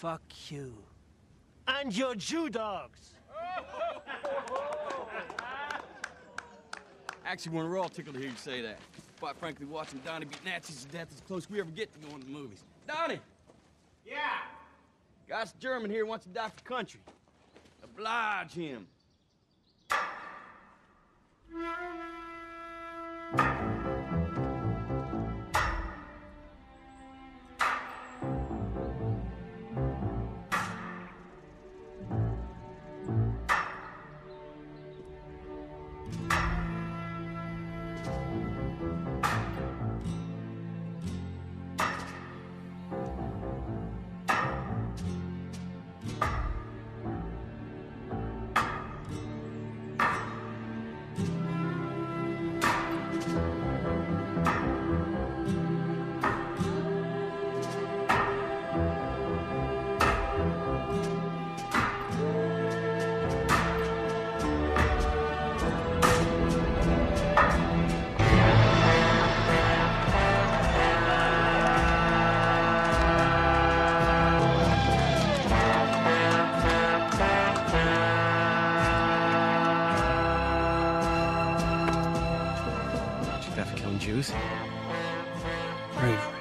fuck you. And your Jew dogs. Actually, we're all tickled to hear you say that. Quite frankly, watching Donnie beat Nazis to death is the closest we ever get to going to the movies. Donnie! Yeah. Guy's German here wants to die for country. Oblige him. issues. Bravery.